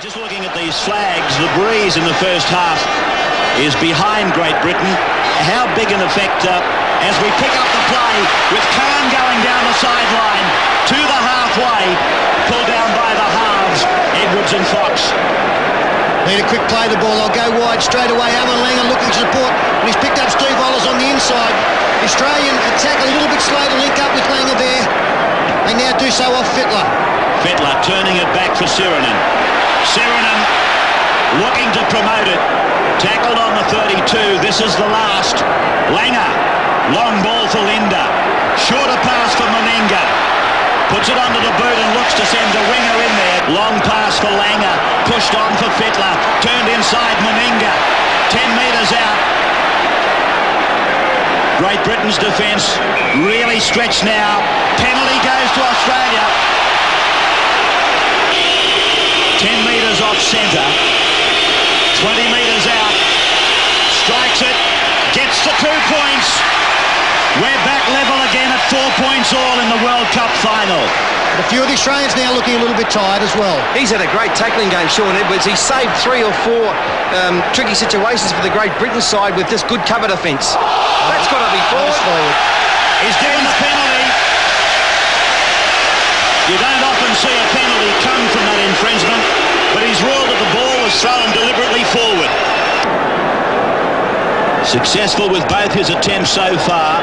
Just looking at these flags, the breeze in the first half is behind Great Britain. How big an effect uh, as we pick up the play with Carne going down the sideline to the halfway, pulled down by the halves, Edwards and Fox. Need a quick play the ball. I'll go wide straight away. Allan Langer looking to support. And he's picked up Steve Walters on the inside. Australian attack a little bit slow to link up with Langer there. They now do so off Fittler. Fittler turning it back for Sironen. Sironen looking to promote it. Tackled on the 32. This is the last. Langer. Long ball for Lindner. Shorter pass for Meninga. Puts it under the boot and looks to send a winger in there. Long pass for Langer. Pushed on for Fittler. Turned inside Meninga. 10 metres out. Great Britain's defence really stretched now. Penalty goes to Australia. 10 metres off centre. 20 metres out. Strikes it. Gets the two points. We're back level again at four points all in the World Cup final. A few of the Australians now looking a little bit tired as well. He's had a great tackling game, Shaun Edwards. He saved three or four um, tricky situations for the Great Britain side with this good cover defence. That's got to be forward. forward. He's given the penalty. You don't often see a penalty come from that infringement, but he's ruled that the ball was thrown deliberately forward. Successful with both his attempts so far.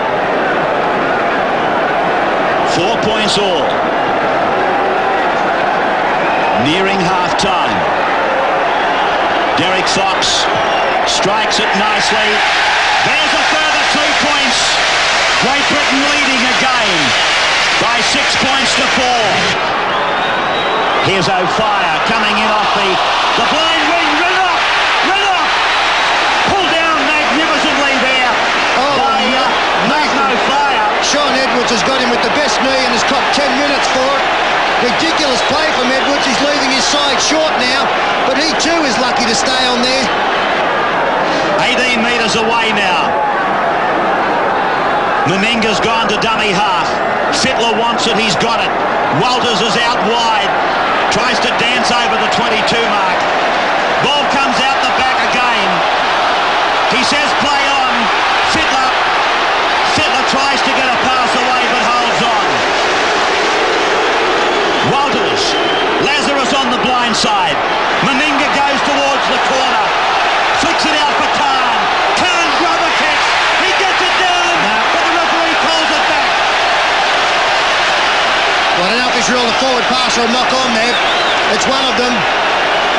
Four points all. Nearing half-time. Deryck Fox strikes it nicely. There's a further two points. Great Britain leading again by six points to four. Here's Offiah coming in off the, the blind wing. Rinner! Rinner! Pulled down magnificently there oh, by uh, Nathan Offiah. Shaun Edwards has got him with the best knee and has got 10 minutes for it. Ridiculous play from Edwards. He's leaving his side short now, but he too is lucky to stay on there. 18 metres away now. Meninga's gone to dummy half. Fittler wants it, he's got it. Walters is out wide. Tries to dance over the 22 mark. Ball comes out the back again. He says play on. Fittler. Fittler tries to get a pass away but holds on. Walters. Lazarus on the blind side. Meninga goes towards the corner. Flicks it out for Carne. Carne rubber kicks. He gets it down. But the referee calls it back. Well, I don't know if he's ruled a forward pass or a knock on there. It's one of them.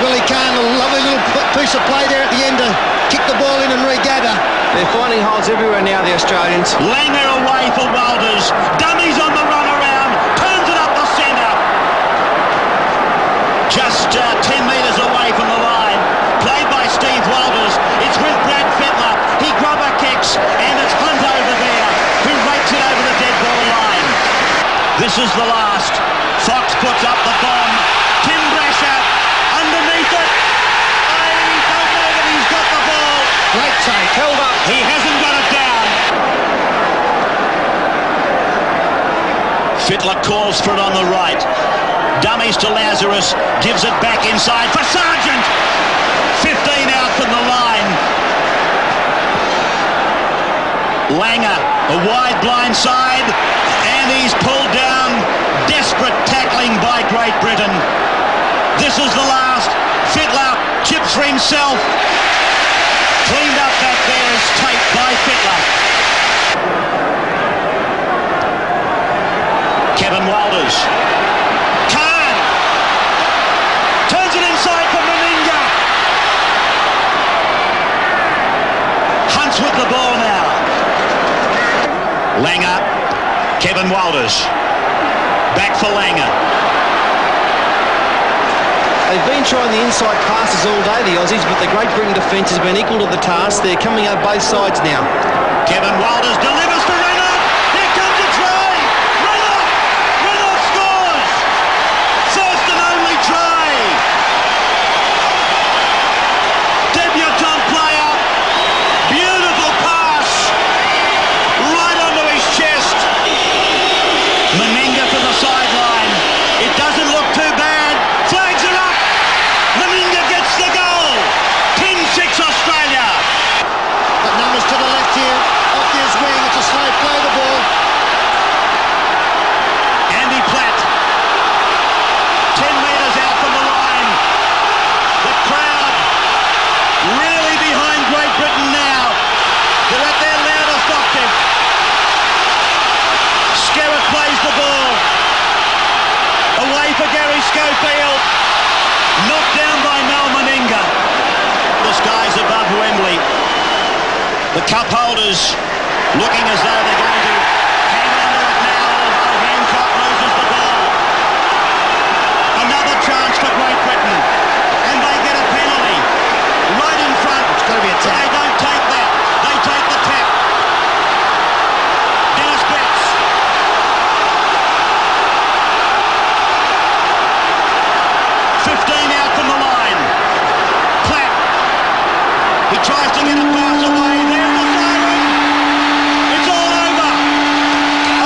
Willie Carne, a lovely little piece of play there at the end to kick the ball in and regather. They're finding holes everywhere now, the Australians. Langer away for Walters. Dummies on the run around. Turns it up the centre. Just uh, 10 metres away from the line. Played by Steve Walters. It's with Brad Fittler. He grubber kicks and it's Hunte over there who rakes it over the dead ball line. This is the last. Puts up the bomb. Tim Brasher underneath it. I don't know that he's got the ball. Great take. Held up. He hasn't got it down. Fittler calls for it on the right. Dummies to Lazarus. Gives it back inside for Sargent. 15 out from the line. Langer, a wide blind side, and he's pulled down. Desperate tackling by Great Britain. This is the last. Fittler chips for himself. Cleaned up back there is tape by Fittler. Kevin Walters. Carne. Turns it inside for Meninga. Hunts with the ball now. Langer. Kevin Walters. Back for Langer. They've been trying the inside passes all day, the Aussies, but the Great Britain defence has been equal to the task. They're coming up both sides now. Kevin Walters delivers to Renouf. Here comes a try. Renouf. Renouf scores. First and only try. Debutant player. Beautiful pass. Right onto his chest. Meninga from the sideline. It doesn't look too bad. Flags are up. The cup holders looking as though they're going to hang on to it now, although Hancock loses the ball. Another chance for Great Britain. And they get a penalty. Right in front. It's got to be a But tap. they don't take that. They take the tap. Dennis Betts. Fifteen out from the line. Clap. He tries to get a pass away. There's the siren. It's all over.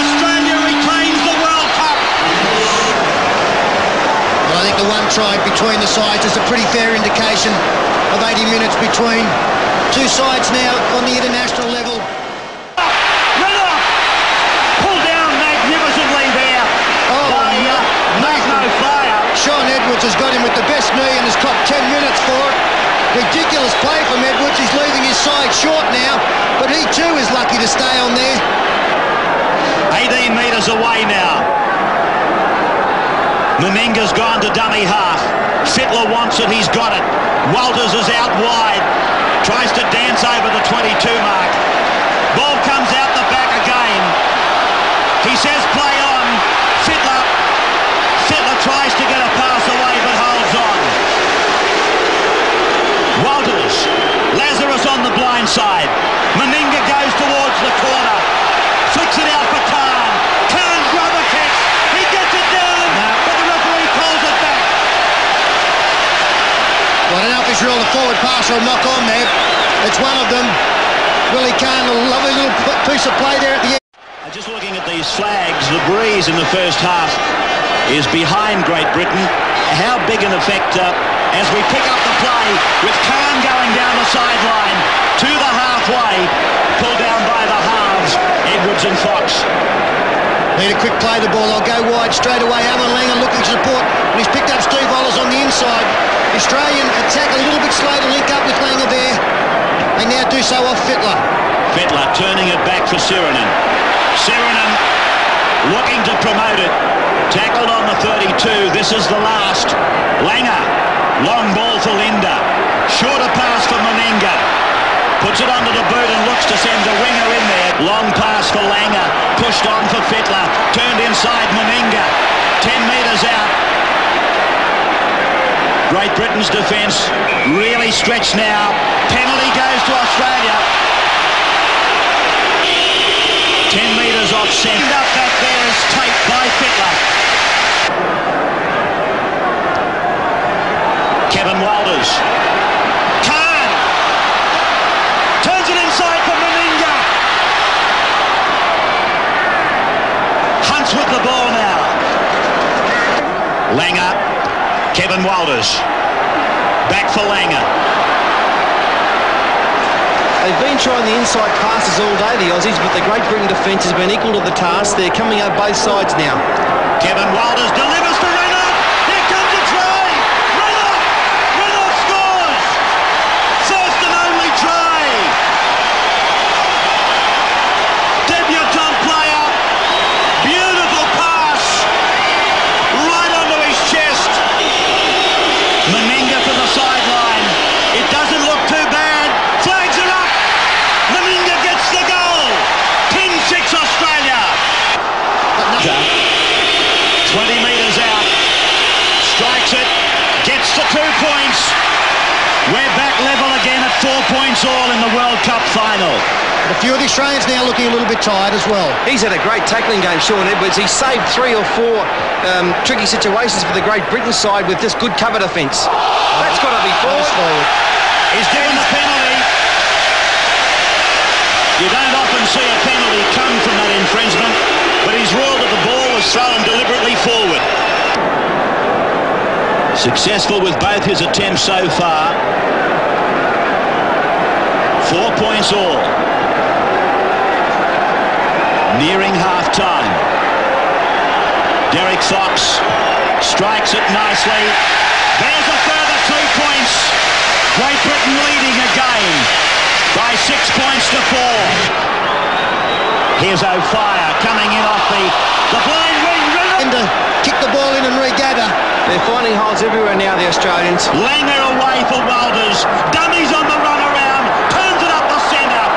Australia retains the World Cup. Well, I think the one try between the sides is a pretty fair indication of 80 minutes between two sides now on the international level. Run. Pulled down magnificently there. Oh, by, Magno Fire. Shaun Edwards has got him with the best knee and has copped 10 minutes for it. Ridiculous play from Edwards. He's leaving his side short now, but he too is lucky to stay on there. 18 metres away now. Meninga's gone to dummy half. Fittler wants it, he's got it. Walters is out wide. Tries to dance over the 22 mark. Ball comes out the back again. He says play on. Fittler. Fittler tries to get a pass away but holds on. Walters. Lazarus on the blind side. Meninga goes towards the corner. Flicks it out for Carne. Carne rubber kicks. He gets it down. But the referee calls it back. Well, I don't know if he's ruled a forward pass or knock on there. It's one of them. Willie Carne, a lovely little piece of play there at the end. Uh, Just looking at these flags, the breeze in the first half is behind Great Britain. How big an effect uh, as we pick up the play with Carne going down the sideline to the halfway, pulled down by the halves, Edwards and Fox. Need a quick play the ball. I'll go wide straight away. Allan Langer looking to support. And he's picked up Steve Walters on the inside. Australian attack a little bit slow to link up with Langer there. They now do so off Fittler. Fittler turning it back for Sironen. Sironen looking to promote it. Tackled on the 32. This is the last. Langer. Long ball for Lindner. Shorter pass for Meninga. Puts it under the boot and looks to send the winger in there. Long pass for Langer. Pushed on for Fittler. Turned inside Meninga. 10 metres out. Great Britain's defence really stretched now. Penalty goes to Australia. 10 metres off centre. Up back there is taped by Fittler. Kevin Walters. Carne. Turns it inside for Meninga. Hunts with the ball now. Langer. Kevin Walters. Back for Langer. They've been trying the inside passes all day, the Aussies, but the Great Britain defence has been equal to the task. They're coming up both sides now. Kevin Walters delivers to Renouf. Here comes a try. Renouf. Renouf scores. First and only try. Debutant player. Beautiful pass. Right onto his chest. Meninga from the sideline. It doesn't look too bad. Flags are up. Meninga gets the goal. 10-6 Australia. 20 metres out. Strikes it. Gets the two points. We're back level again at four points all in the World Cup final. A few of the Australians now looking a little bit tired as well. He's had a great tackling game, Shaun Edwards. He saved three or four um, tricky situations for the Great Britain side with this good cover defence. That's got to be forward. forward. He's given the penalty. You don't often see a penalty come from that infringement, but he's ruled that the ball was thrown deliberately forward. Successful with both his attempts so far. Four points all. Nearing half-time. Deryck Fox strikes it nicely. There's a further two points. Great Britain leading again by six points to four. Here's Offiah coming in off the, the blind wing. And to kick the ball in and regather. They're finding holes everywhere now, the Australians. Langer away for Walters. Dummies on the run around. Turns it up the centre.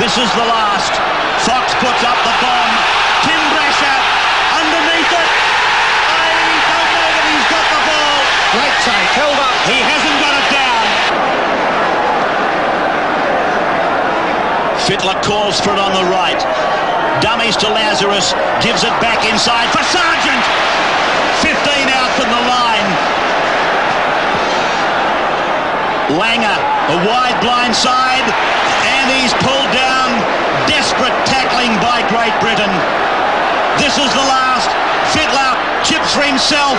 This is the last. Fox puts up the bomb. Tim Brasher underneath it. I don't know that he's got the ball. Great take. Held up. He hasn't got it down. Fittler calls for it on the right. Dummies to Lazarus. Gives it back inside for Sargent. 15 out from the line. Langer, a wide blind side, and he's pulled down. Desperate tackling by Great Britain. This is the last. Fittler chips for himself.